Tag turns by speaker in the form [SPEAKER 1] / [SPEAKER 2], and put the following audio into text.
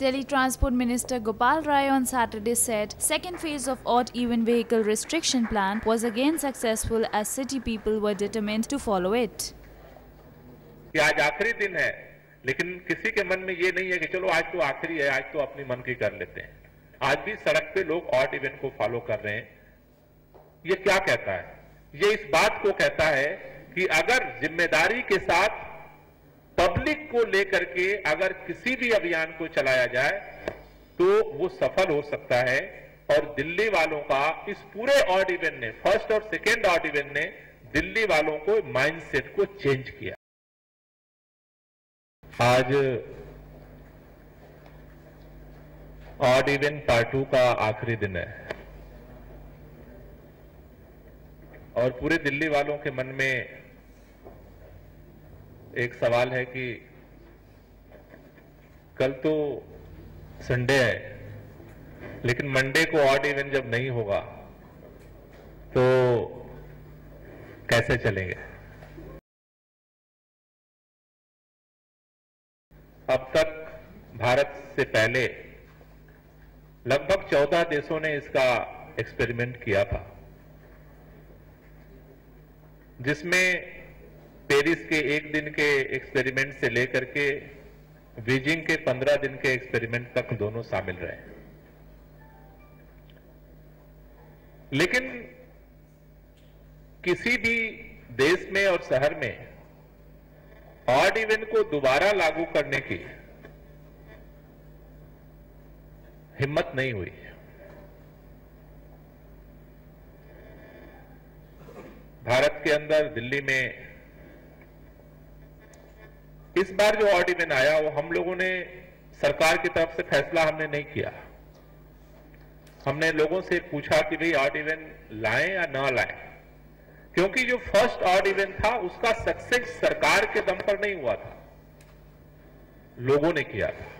[SPEAKER 1] Delhi Transport Minister Gopal Rai on Saturday said second phase of odd even vehicle restriction plan was again successful as city people were determined to follow it.
[SPEAKER 2] आज आखिरी दिन है लेकिन किसी के मन में ये नहीं है कि चलो आज तो आखिरी है आज तो अपनी मन की कर लेते हैं आज भी सड़क पे लोग ऑड इवेंट को फॉलो कर रहे हैं ये क्या कहता है ये इस बात को कहता है कि अगर ज़िम्मेदारी के साथ पब्लिक को लेकर के अगर किसी भी अभियान को चलाया जाए तो वो सफल हो सकता है। और दिल्ली वालों का इस पूरे ऑड इवेंट ने, फ़र्स्ट और सेकेंड ऑड इवेंट ने, दिल्ली वालों को माइंडसेट को चेंज किया। आज ऑड इवेंट पार्ट टू का आखिरी दिन है। और पूरे दिल्ली वालों के मन में एक सवाल है कि कल तो संडे है, लेकिन मंडे को ऑड इवेंट जब नहीं होगा तो कैसे चलेंगे? अब तक भारत से पहले लगभग चौदह देशों ने इसका एक्सपेरिमेंट किया था, जिसमें पेरिस के एक दिन के एक्सपेरिमेंट से लेकर के बीजिंग के पंद्रह दिन के एक्सपेरिमेंट तक दोनों शामिल रहे। लेकिन किसी भी देश में और शहर में ऑड इवेंट को दोबारा लागू करने की हिम्मत नहीं हुई। भारत के अंदर दिल्ली में इस बार जो ऑर्डिनेंस आया, वो हम लोगों ने सरकार की तरफ़ से फैसला हमने नहीं किया। हमने लोगों से पूछा कि भाई ऑर्डिनेंस लाएँ या ना लाएँ। क्योंकि जो फ़र्स्ट ऑर्डिनेंस था, उसका सक्सेस सरकार के दम पर नहीं हुआ था। लोगों ने किया था।